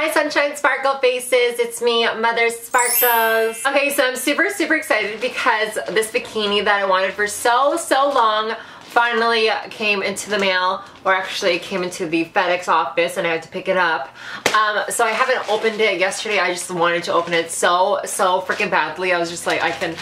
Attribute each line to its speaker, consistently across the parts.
Speaker 1: Hi Sunshine Sparkle Faces, it's me, Mother Sparkles. Okay, so I'm super, super excited because this bikini that I wanted for so, so long finally came into the mail or actually came into the FedEx office and I had to pick it up. Um, so I haven't opened it yesterday. I just wanted to open it so, so freaking badly. I was just like, I can,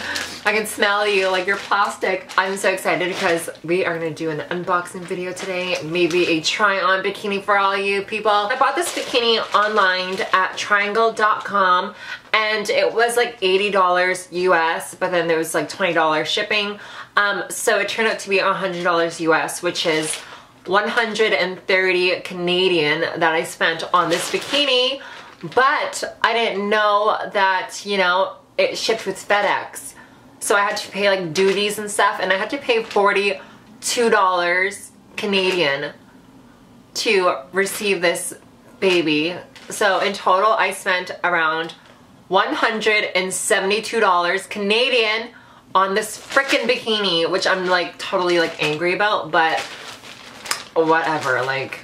Speaker 1: I can smell you like you're plastic. I'm so excited because we are gonna do an unboxing video today. Maybe a try on bikini for all you people. I bought this bikini online at triangl.com and it was like $80 US, but then there was like $20 shipping. Um, so it turned out to be $100 US, which is 130 Canadian that I spent on this bikini, but I didn't know that, you know, it shipped with FedEx. So I had to pay like duties and stuff, and I had to pay $42 Canadian to receive this baby. So in total, I spent around $172 Canadian on this freaking bikini, which I'm like totally like angry about, but whatever, like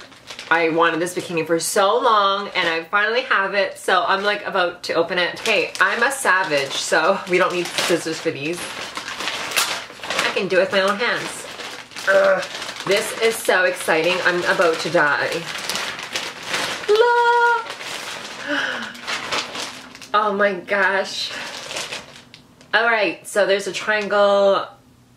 Speaker 1: I wanted this bikini for so long and I finally have it, so I'm like about to open it. Hey, I'm a savage, so we don't need scissors for these. I can do it with my own hands. Ugh. This is so exciting. I'm about to die. Oh my gosh. All right, so there's a Triangl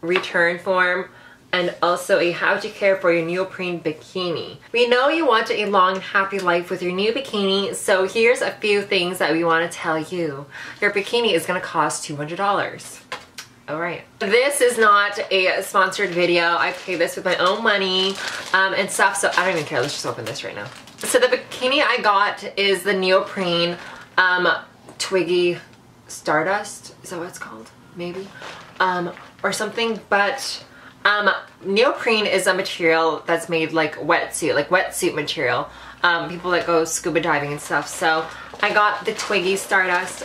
Speaker 1: return form and also a how to care for your neoprene bikini. We know you want a long and happy life with your new bikini, so here's a few things that we want to tell you. Your bikini is gonna cost $200. All right. This is not a sponsored video. I pay this with my own money um, and stuff, so I don't even care. Let's just open this right now. So the bikini I got is the neoprene um, Twiggy Stardust, is that what it's called? Maybe? Um, or something, but um, neoprene is a material that's made like wetsuit, like wetsuit material. Um, people that go scuba diving and stuff. So I got the Twiggy Stardust.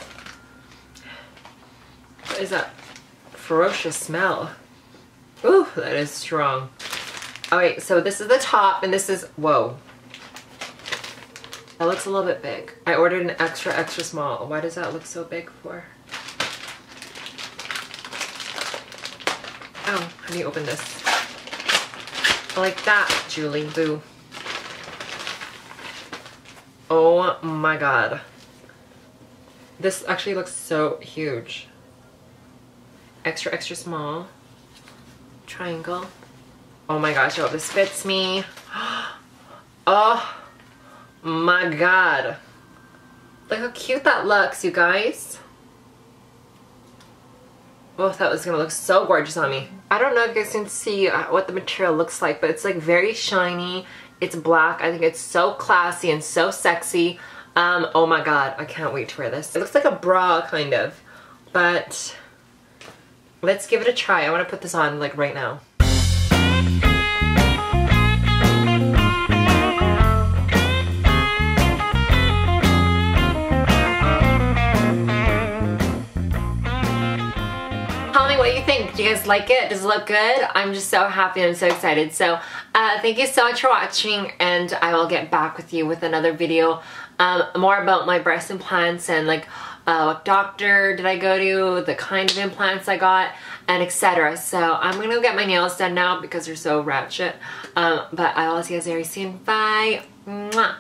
Speaker 1: What is that? Ferocious smell. Ooh, that is strong. All right, so this is the top and this is, whoa, that looks a little bit big. I ordered an extra, extra small. Why does that look so big for? Oh, how do you open this? Like that, Julie. Boo. Oh my god. This actually looks so huge. Extra, extra small. Triangl. Oh my gosh, hope this fits me. Oh my god. Look how cute that looks, you guys. Oh, that was gonna look so gorgeous on me. I don't know if you guys can see uh, what the material looks like, but it's like very shiny. It's black. I think it's so classy and so sexy. Um, oh my god, I can't wait to wear this. It looks like a bra, kind of. But let's give it a try. I want to put this on like right now. You guys like it? Does it look good? I'm just so happy. I'm so excited. So uh, thank you so much for watching and I will get back with you with another video um, more about my breast implants and like uh, what doctor did I go to, the kind of implants I got, and etc. So I'm gonna go get my nails done now because they're so ratchet. Um, but I will see you guys very soon. Bye. Mwah.